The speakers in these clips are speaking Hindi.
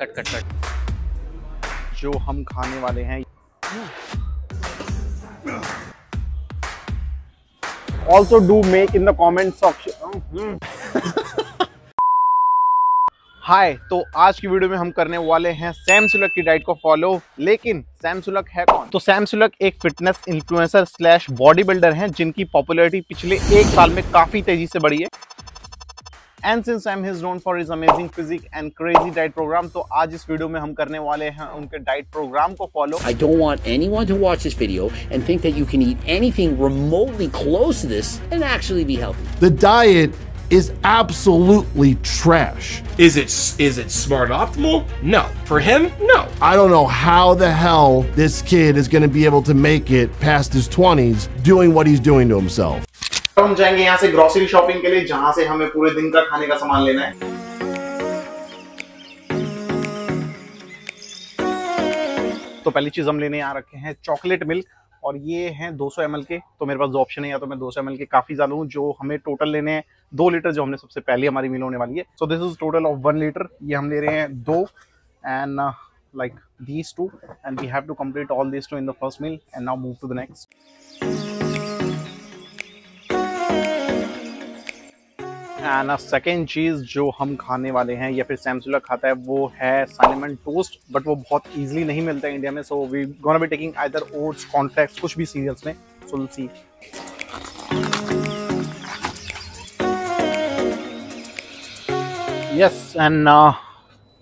Cut cut cut. जो हम खाने वाले हैं। Also do make in the comment option hi तो आज की वीडियो में हम करने वाले हैं सैम सुलक की डाइट को फॉलो लेकिन सैम सुलक है कौन? तो सैम सुलक एक fitness influencer slash body builder हैं, जिनकी पॉपुलैरिटी पिछले एक साल में काफ़ी तेज़ी से बढ़ी है। And since Sam is known for his amazing physique and crazy diet program, तो आज इस वीडियो में हम करने वाले हैं उनके डाइट प्रोग्राम को follow I don't want anyone to watch this video and think that you can eat anything remotely close to this and actually be healthy. The diet is absolutely trash. Is it is it smart optimal? No. For him, no. I don't know how the hell this kid is going to be able to make it past his 20s doing what he's doing to himself. हम जाएँगे यहाँ से ग्रोसरी शॉपिंग के लिए, जहाँ से हमें पूरे दिन का खाने का सामान लेना है। तो पहली चीज़ हम लेने आ रखे हैं चॉकलेट मिल्क और ये हैं 200 ml के। तो मेरे पास दो ऑप्शन है, या तो मैं 200 ml के काफ़ी ज़्यादा हूँ, जो हमें टोटल लेने हैं दो लीटर जो हमने सबसे पहले हमारी मिल होने वाली है। So this is total of one litre ये हम ले रहे हैं दो and like these two and we have to complete all this two in the first meal and now move to the next and second चीज़ जो हम खाने वाले हैं या फिर सैमसुला खाता है वो है साइनमन टोस्ट बट वो बहुत इजीली नहीं मिलता है इंडिया में so we gonna be taking either oats cornflakes कुछ भी सीरियल्स में so will see yes and uh,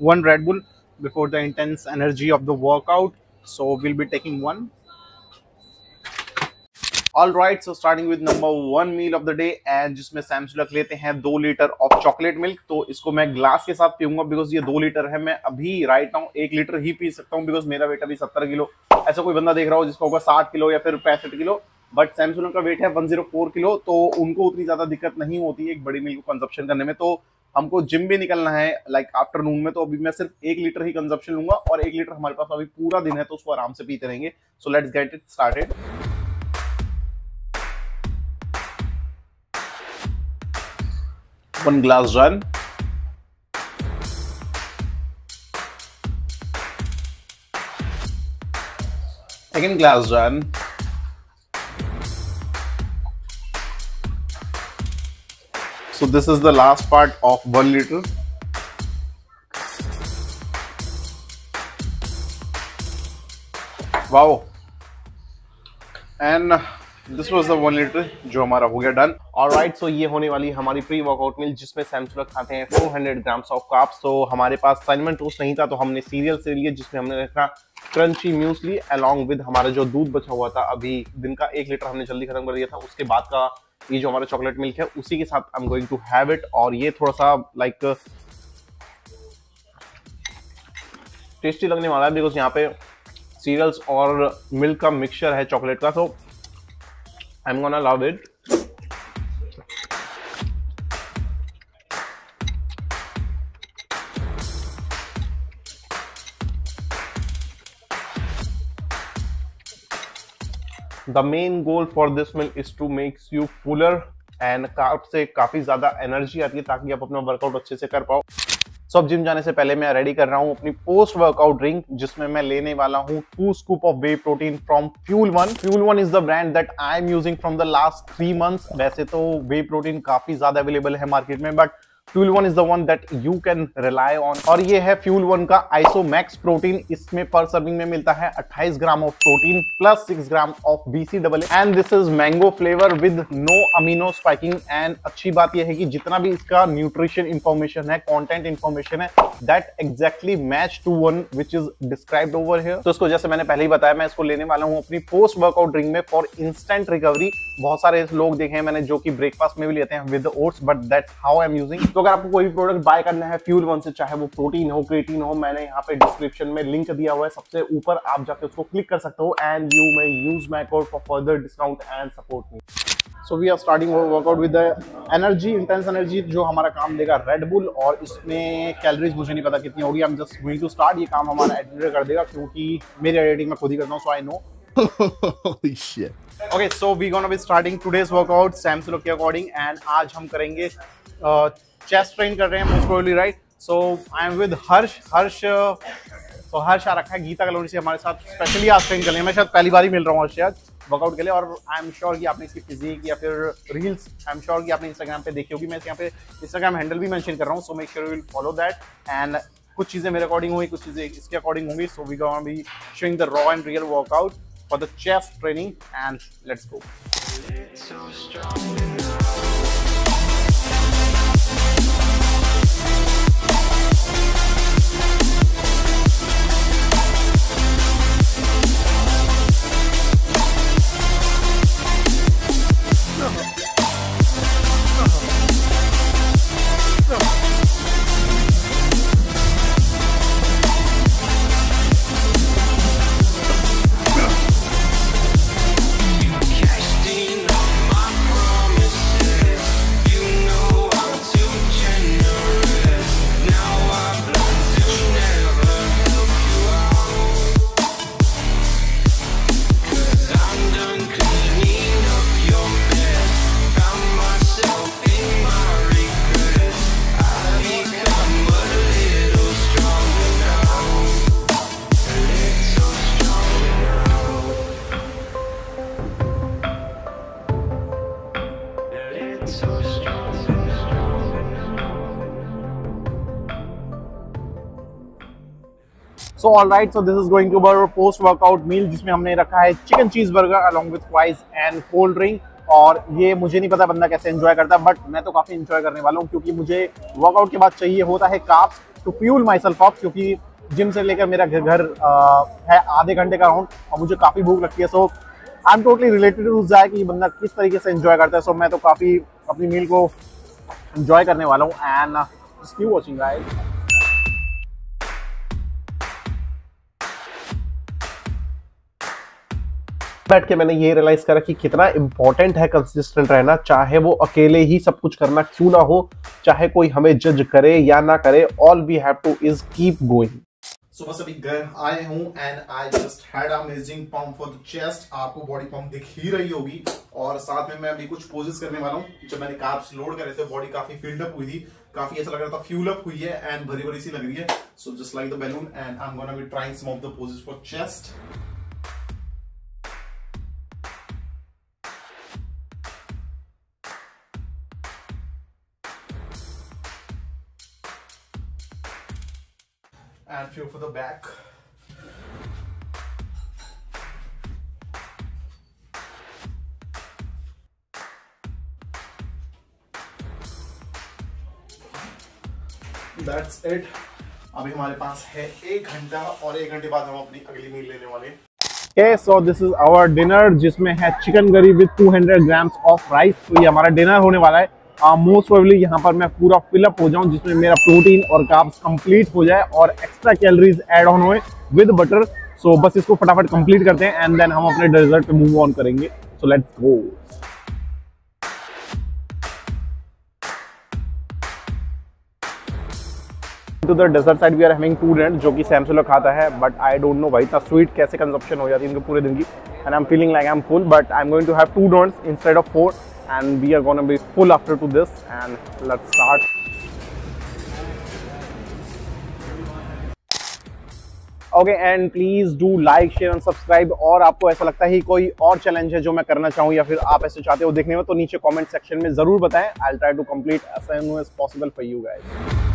one red bull before the intense energy of the workout so we'll all right so starting with number one meal of the day and जिसमें सैमसुलक लेते हैं दो लीटर ऑफ़ चॉकलेट मिल्क तो इसको मैं ग्लास के साथ पीऊँगा बिकॉज़ ये दो लीटर है, मैं अभी राइट नाउ एक लीटर ही पी सकता हूँ बिकॉज़ मेरा वेट अभी सत्तर किलो, ऐसा कोई बंदा देख रहा हो जिसका होगा साठ किलो या फिर पैंसठ किलो बट सैमसंग का वेट है 104 किलो तो उनको उतनी ज़्यादा दिक्कत नहीं होती है एक बड़ी मिल्क को कंजप्शन करने में तो हमको जिम भी निकलना है लाइक आफ्टरनून में तो अभी मैं सिर्फ़ एक लीटर ही कंजप्शन लूँगा और एक लीटर हमारे पास अभी पूरा दिन है तो उसको आराम से पीते रहेंगे। So let's get it started one glass done. Second glass done. So this is the last part of one liter. Wow. And this was the one litre जो हमारा हो गया डन और राइट सो ये होने वाली हमारी प्री वर्कआउट मील जिसमें सैमसुलक खाते हैं 400 ग्राम्स ऑफ़ काप्स तो हमारे पास साइनमन टोस्ट नहीं था तो हमने सीरियल से लिए, जिसमें हमने रखा क्रंची म्यूसली अलॉन्ग विद हमारा जो दूध बचा हुआ था, अभी दिन का एक लीटर हमने जल्दी खत्म कर दिया था, उसके बाद का ये जो हमारा चॉकलेट मिल्क है, उसी के साथ I am going to have it और ये थोड़ा सा लाइक टेस्टी लगने वाला है बिकॉज़ यहाँ पे सीरियल्स और मिल्क का मिक्सचर है चॉकलेट का तो I'm gonna love it. The main goal for this meal is to make you fuller and carb से काफ़ी ज़्यादा एनर्जी आती है ताकि आप अपना वर्कआउट अच्छे से कर पाओ सो अब जिम जाने से पहले मैं रेडी कर रहा हूँ अपनी पोस्ट वर्कआउट ड्रिंक जिसमें मैं लेने वाला हूँ two scoop of whey protein from Fuel One Fuel One is the brand that I am using from the last three months वैसे तो वे प्रोटीन काफ़ी ज़्यादा अवेलेबल है मार्केट में but Fuel One is the one that you can rely on. और ये है फ्यूल वन का आइसो मैक्स प्रोटीन। इसमें पर सर्विंग में मिलता है 28 gram of protein plus 6 gram of BC double and this is mango flavour with no amino spiking and अच्छी बात यह है कि जितना भी इसका न्यूट्रिशन इंफॉर्मेशन है कॉन्टेंट इंफॉर्मेशन है that exactly match to one which is describe over here तो इसको जैसे मैंने पहले ही बताया, मैं इसको लेने वाला हूँ अपनी पोस्ट वर्कआउट ड्रिंक में फॉर इंस्टेंट रिकवरी बहुत सारे लोग देखे हैं मैंने जो कि ब्रेकफास्ट में भी लेते हैं with oats but that's how I am using तो अगर आपको कोई भी प्रोडक्ट बाय करना है फ्यूल वन से चाहे वो प्रोटीन हो क्रेटीन हो मैंने यहाँ पे डिस्क्रिप्शन में लिंक दिया हुआ है सबसे ऊपर आप जाके उसको क्लिक कर सकते हो and you may use my code for further discount and support me so we are starting workout with energy intense energy जो हमारा काम देगा रेड बुल और इसमें कैलोरीज मुझे नहीं पता कितनी होगी। Am just going to start ये काम हमारा एडिटर कर देगा क्योंकि मेरी एडिटिंग मैं खुद ही करता हूँ so I know Holy shit. Okay, so we're gonna be starting today's workout के अकॉर्डिंग एंड आज हम करेंगे चेस्ट ट्रेन कर रहे हैं most probably right so I am with Harsh Harsh तो हर्ष आ रखा है गीता कलोनी से हमारे साथ स्पेशली आज ट्रेन करने मैं शायद पहली बार ही मिल रहा हूँ हर्ष आज वर्कआउट के लिए, और आई एम श्योर कि आपने इसकी फिजिक या फिर रील्स आई एम श्योर कि आपने इंस्टाग्राम पे देखी होगी। मैं यहाँ पे इंस्टाग्राम हैंडल भी मेंशन कर रहा हूँ so make sure you will follow that and कुछ चीज़ें मेरे अकॉर्डिंग हुई, कुछ चीज़ें इसके अकॉर्डिंग होंगी so we gonna be showing the raw and real workout for the chest training and let's go so all right so this is going to be post workout meal जिसमें हमने रखा है chicken cheese burger along with fries and cold drink और ये मुझे नहीं पता बंदा कैसे एंजॉय करता बट मैं तो काफ़ी एंजॉय करने वाला हूँ क्योंकि मुझे वर्कआउट के बाद चाहिए होता है carbs to fuel myself up क्योंकि जिम से लेकर मेरा घर घर है आधे घंटे का राउंड और मुझे काफ़ी भूख लगती है। So I am totally related to जाए कि बंदा किस तरीके से एंजॉय करता है। सो so, मैं तो काफ़ी अपनी मील को एंजॉय करने वाला हूँ एंड वॉचिंग गाइस बैठ के मैंने ये रियलाइज़ करा कि कितना इंपॉर्टेंट है कंसिस्टेंट रहना, चाहे वो अकेले ही सब कुछ करना क्यों ना हो, चाहे कोई हमें जज करे या ना करे all we have to is keep going so बस अभी घर आए हूँ and I just had amazing pump for the chest आपको बॉडी पंप दिख ही रही होगी और साथ में मैं अभी कुछ पोजेस करने वाला हूँ। जब मैंने कार्ब्स लोड करे थे बॉडी काफ़ी फ़ील्ड अप हुई थी। काफ़ी ऐसा लग रहा था फ्यूल अप हुई है एंड भरी भरी सी लग रही है। So just like the balloon and I am gonna be trying some of the poses for chest and few for the back. That's it. अभी हमारे पास है एक घंटा और एक घंटे बाद हम अपनी अगली मील लेने वाले Okay, so this is our dinner जिसमें है chicken curry with 200 grams of rice तो ये हमारा डिनर होने वाला है मोस्ट प्रोबेबली यहाँ पर मैं पूरा फिलअप हो जाऊँ, जिसमें मेरा प्रोटीन और कार्ब्स कंप्लीट हो जाए और एक्स्ट्रा कैलोरीज एड ऑन हुए विद बटर सो बस इसको फटाफट कंप्लीट करते हैं एंड देन हम अपने डेजर्ट पे मूव ऑन करेंगे. So let's go to the dessert side we are having two donuts जो कि सैम से खाता है बट आई डोंट नो भाई इतना स्वीट कैसे कंजप्शन हो जाती है इनके पूरे दिन की. And I am feeling like I am full but I am going to have two donuts instead of four and we are going to be full after to this. And let's start. Okay and please do like share and subscribe और आपको ऐसा लगता है कोई और चैलेंज है जो मैं करना चाहूँ या फिर आप ऐसे चाहते हो देखने में तो नीचे कमेंट सेक्शन में ज़रूर बताएँ. I try to complete as possible for you guys